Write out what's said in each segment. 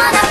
wanna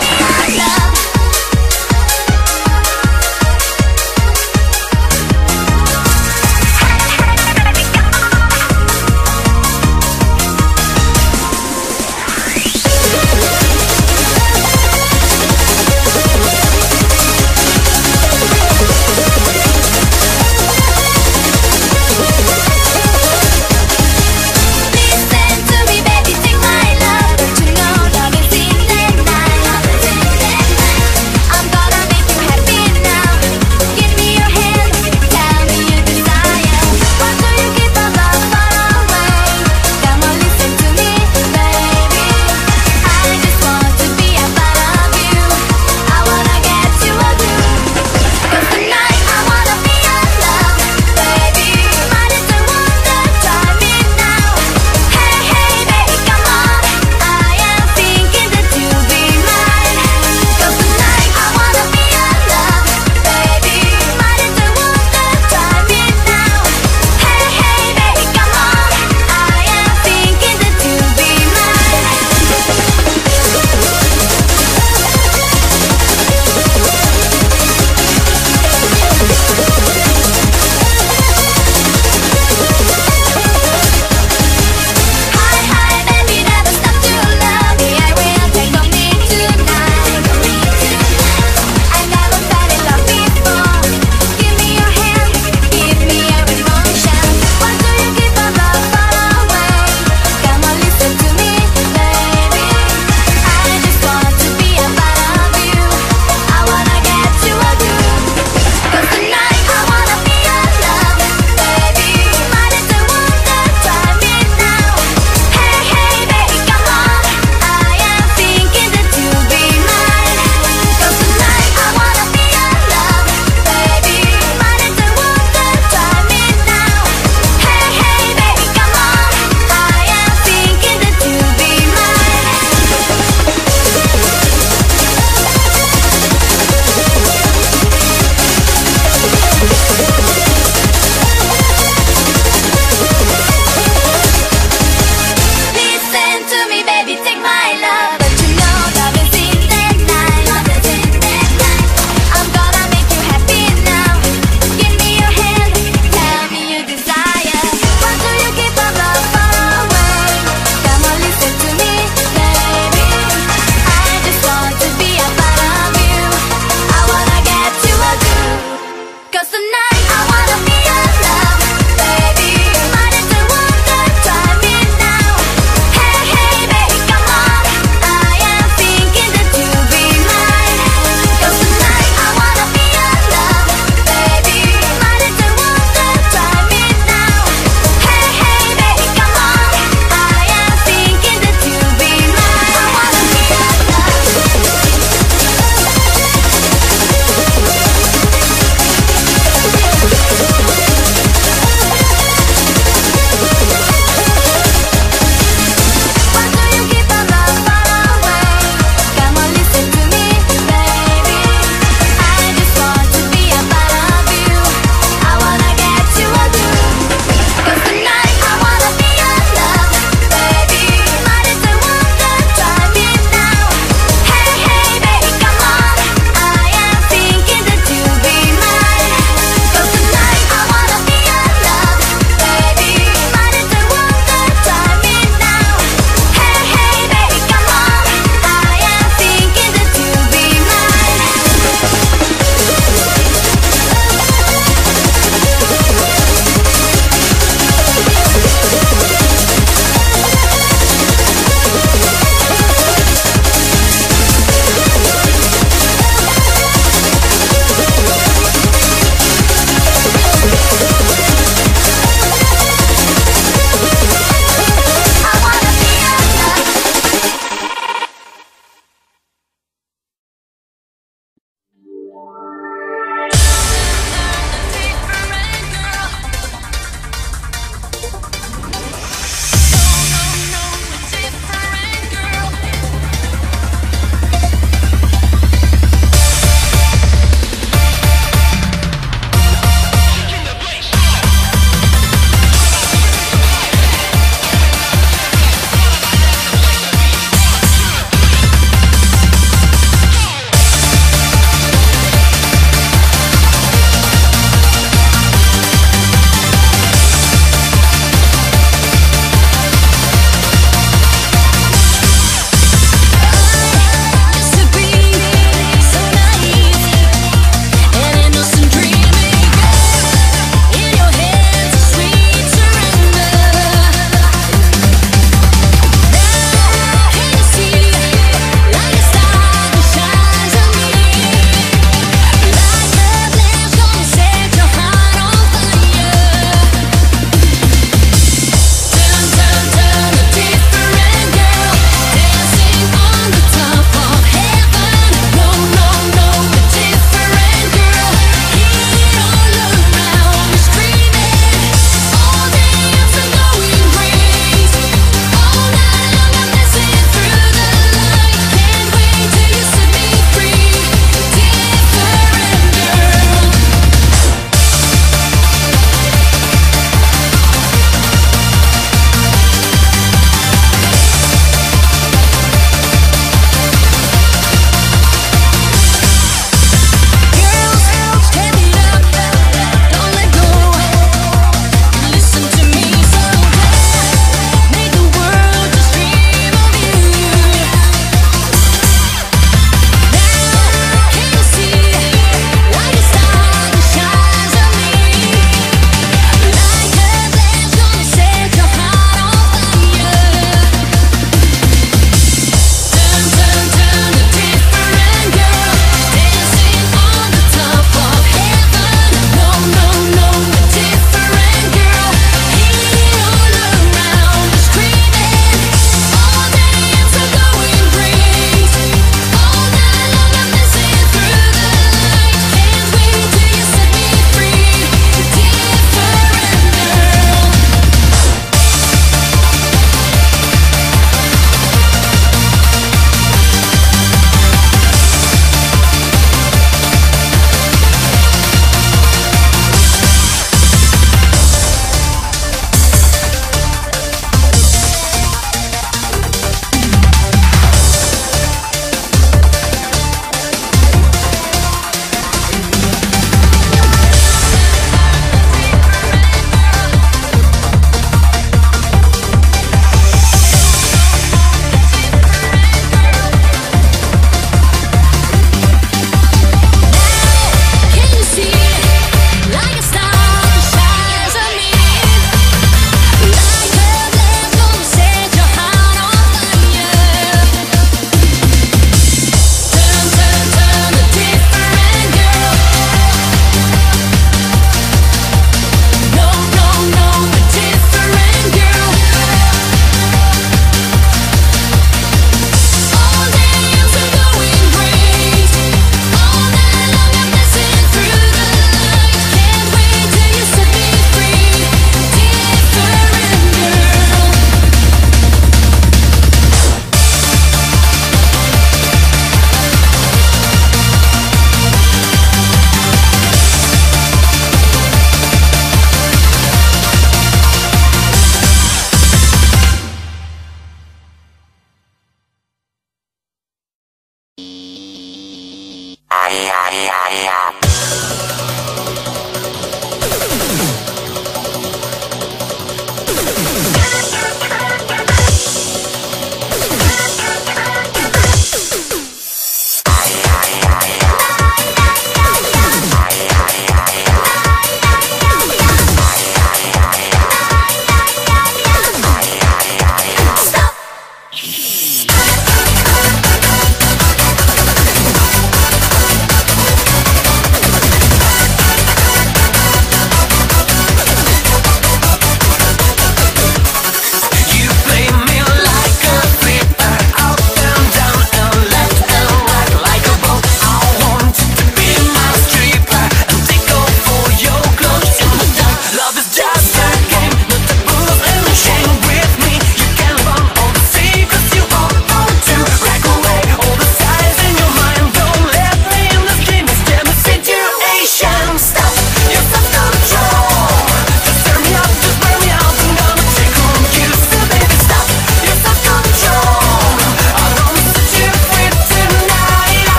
Cause tonight.